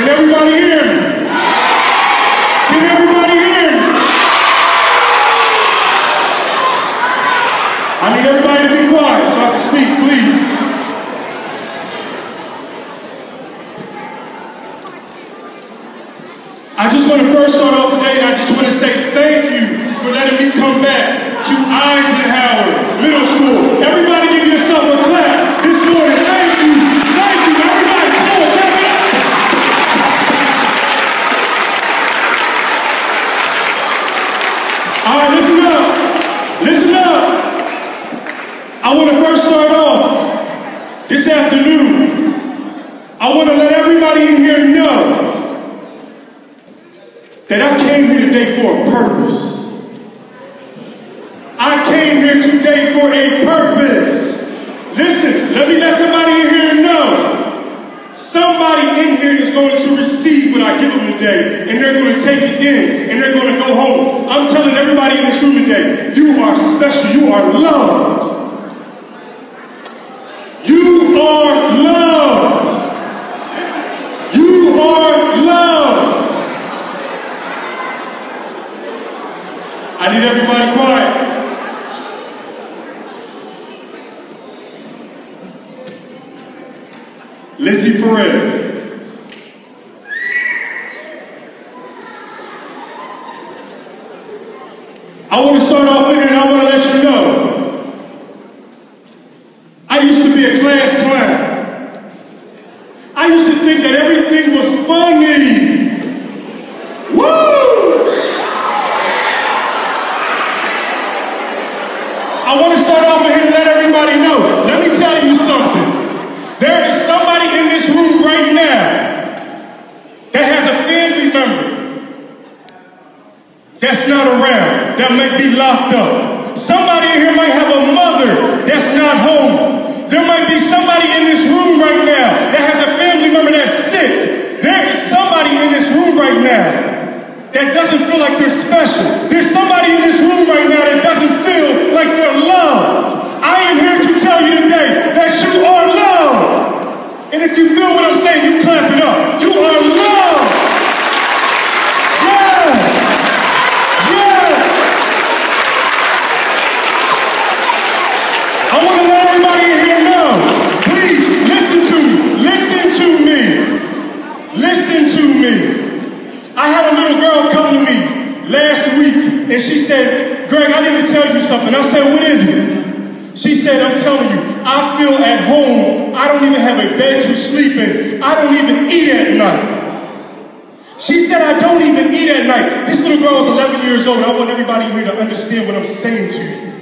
Can everybody hear me? Can everybody hear me? I need everybody to be quiet so I can speak, please. I just want to first start off today and I just want to say thank you for letting me come back to Eisenhower Middle School. Everybody give yourself a clap this morning. Thank you. Thank you. Everybody, come on, clap it up. All right, listen up. Listen up. I want to first start off this afternoon. I want to let everybody in here know that I came here today for a purpose. I came here today for a purpose. Listen, let me let somebody in here know. Somebody in here is going to receive what I give them today, and they're going to take it in, and they're going to go home. I'm telling everybody in this room today, you are special, you are loved. You are loved. You are loved. I need everybody quiet. Lizzie Perez. I want to start off with it and I want to let you know. I used to be a class clown. I used to think that everything was funny. Woo! I want to start off with here to let everybody know. Let me tell you something. There is somebody in this room right now that has a family member that's not around, that might be locked up. Somebody in here might have a mother that's not home. There might be somebody in this room right now that has a family member that's sick. There is somebody in this room right now that doesn't feel like they're special. There's somebody in this room right now that doesn't feel like they're loved. I am here to tell you today that you are loved. And if you feel what I'm saying, you clap it up. You are loved. Yes. Yes. I want to let everybody in here know. Please listen to me. Listen to me. Listen to me. I had a little girl come to me last week and she said, Greg, I need to tell you something. I said, what is it? She said, I'm telling you, I feel at home. I don't even have a bed to sleep in. I don't even eat at night. She said, I don't even eat at night. This little girl is 11 years old. I want everybody here to understand what I'm saying to you.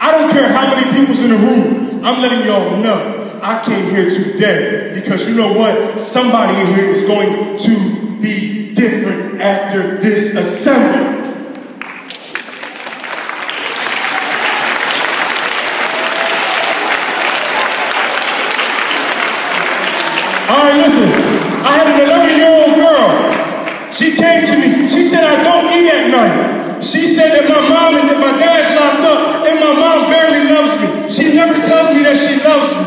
I don't care how many people's in the room. I'm letting y'all know I came here today because you know what? Somebody in here is going to be different after this assembly. All right, listen. I had an 11 year old girl. She came to me. She said, I don't eat at night. She said that my mom and that my dad's locked up and my mom barely loves me. She never tells me that she loves me.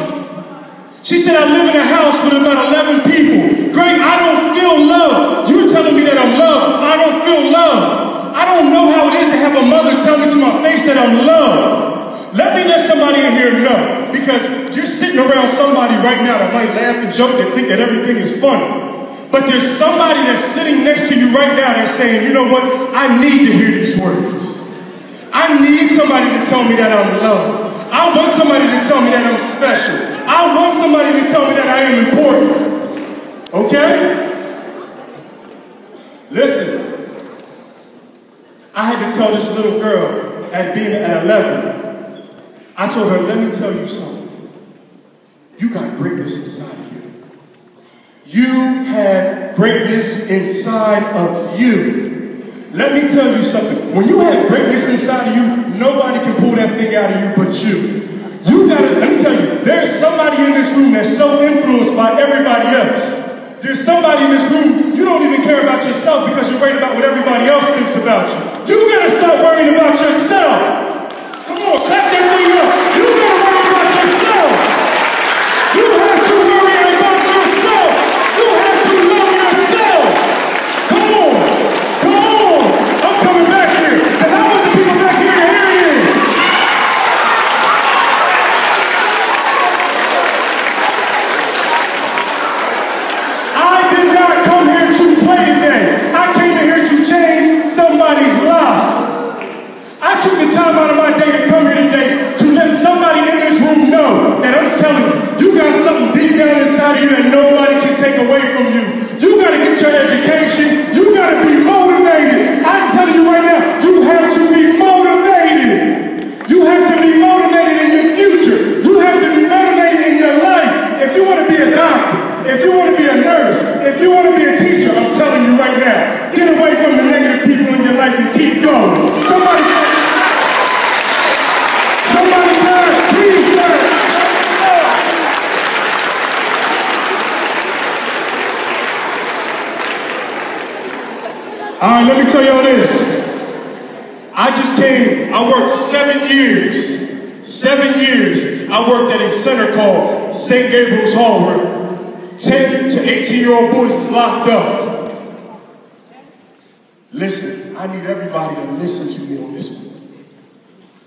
She said, I live in a house with about 11 people. Greg, I don't feel love. You're telling me that I'm loved. I don't feel love. I don't know how it is to have a mother tell me to my face that I'm loved. Let me let somebody in here know because you're sitting around somebody right now that might laugh and joke and think that everything is funny. But there's somebody that's sitting next to you right now that's saying, you know what? I need to hear these words. I need somebody to tell me that I'm loved. I want somebody to tell me that I'm special. I want somebody to tell me that I am important. Okay? Listen. I had to tell this little girl at being at 11, I told her, let me tell you something. You got greatness inside you. Have greatness inside of you. Let me tell you something. When you have greatness inside of you, nobody can pull that thing out of you but you. You gotta, let me tell you, there's somebody in this room that's so influenced by everybody else. There's somebody in this room, you don't even care about yourself because you're worried about what everybody else thinks about you. You gotta start worrying about center called St. Gabriel's Hall where 10 to 18 year old boys is locked up. Listen, I need everybody to listen to me on this one.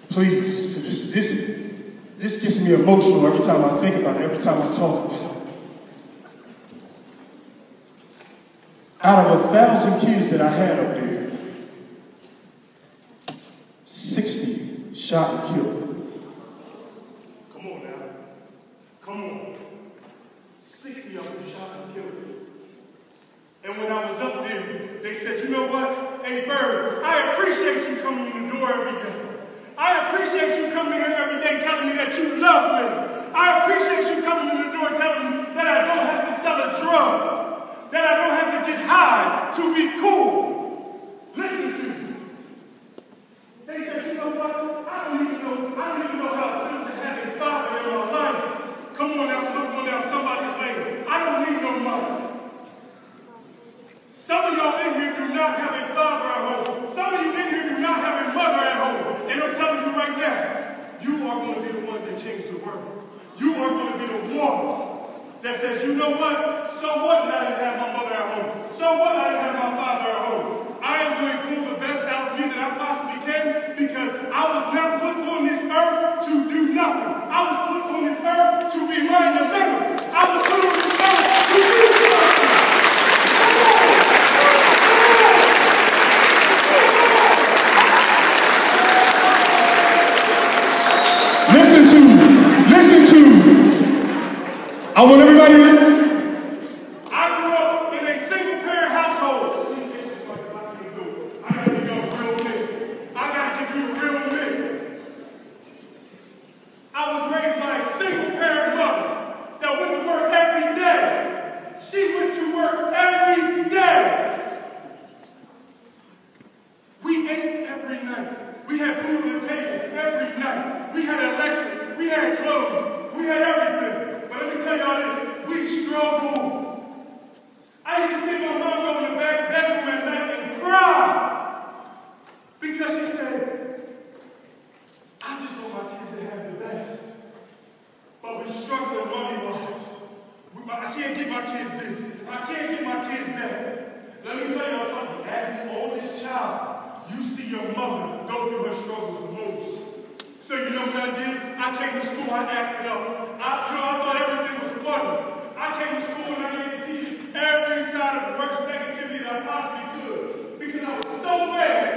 Please, because this, this, this gets me emotional every time I think about it, every time I talk about it. Out of a thousand kids that I had up there, 60 shot and killed. do not have a father at home. Some of you in here do not have a mother at home. And I'm telling you right now, you are going to be the ones that change the world. You are going to be the one that says, you know what? So what I didn't have my mother at home? So what I didn't have my father at home? I am going to pull the best out of me that I possibly can because I was I want everybody to I came to school, I acted up. I, you know, I thought everything was funny. I came to school and I had to see every side of the worst negativity that I possibly could because I was so mad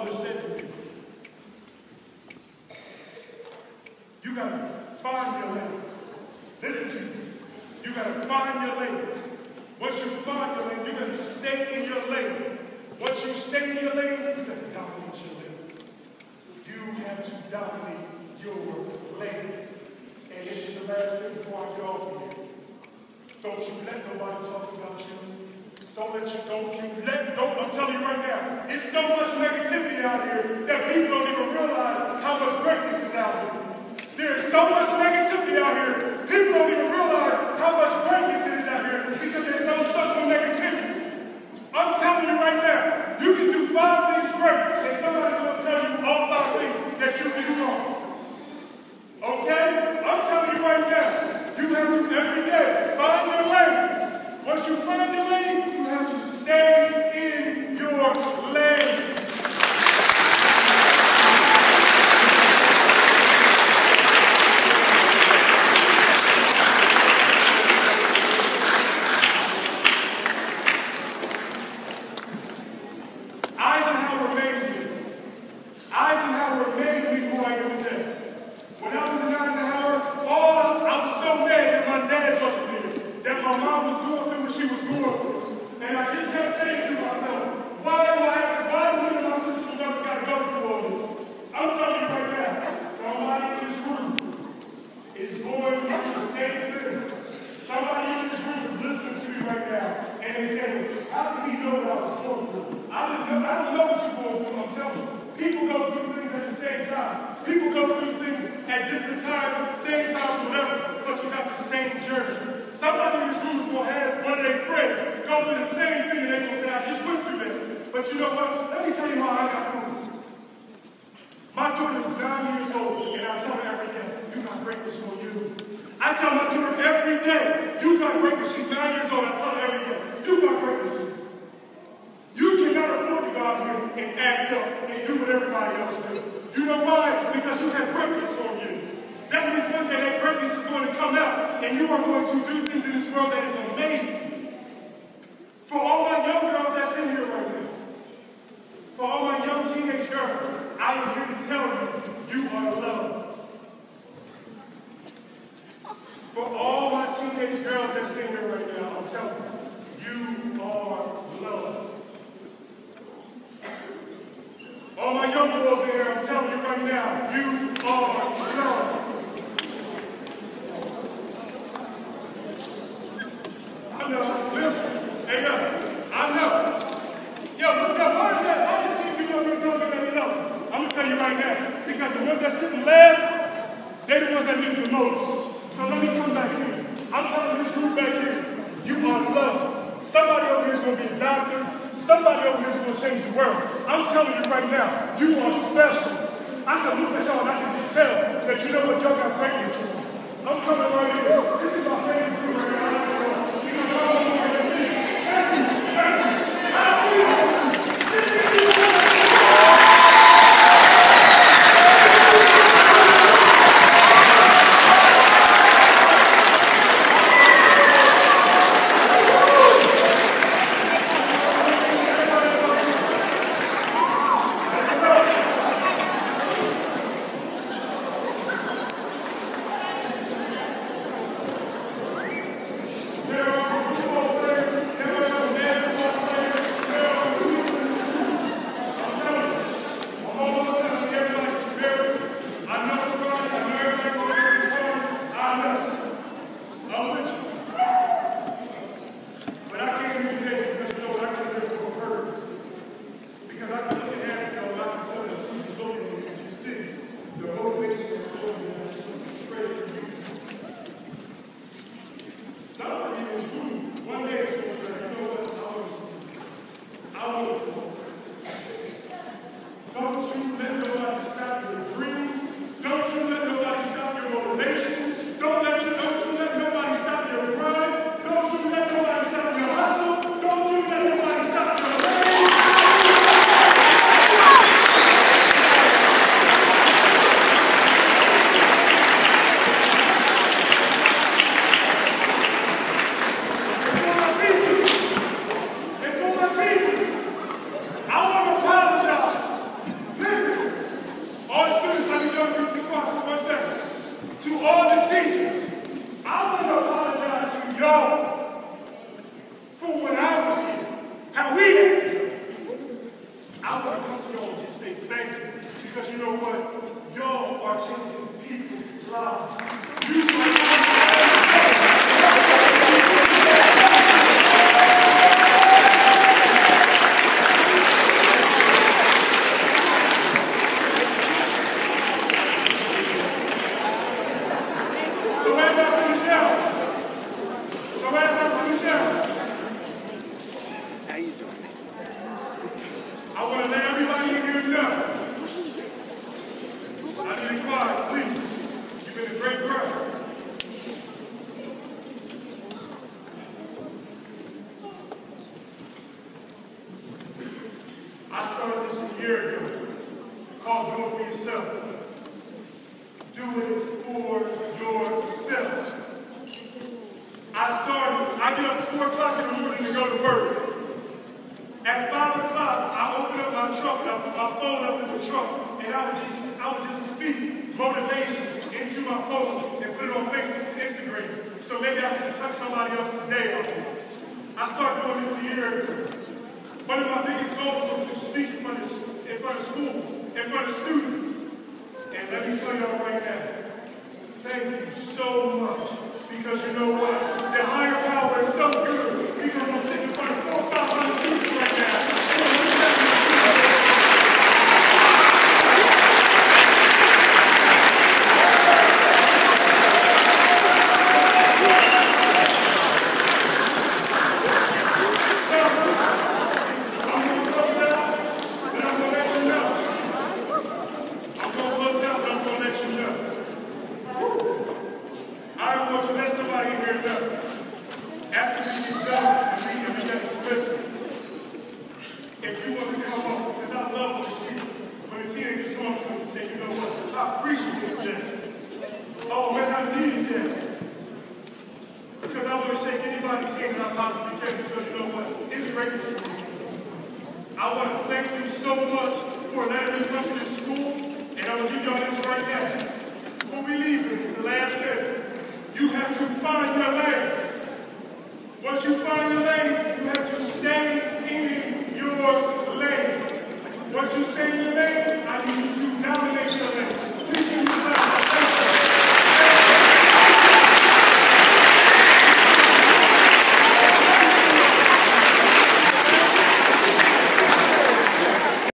Father, Son, greatness on you. I tell my daughter every day, you got greatness. She's nine years old. I tell her every day, you got greatness. You cannot appeal to God here and act up and do what everybody else does. You know why? Because you have greatness on you. That means one day that greatness is going to come out and you are going to do things in this world that is amazing. Somebody over here is going to change the world. I'm telling you right now, you are special. I can look at y'all and I can just tell that you know what y'all got for. I'm coming right here. Gracias. touch somebody else's day off. I start doing this a year. One of my biggest goals was to speak in front of, in front of schools, in front of students. And let me tell y'all right now, thank you so much. Because you know what? The higher power is so good. We're going to sit in front of 4,000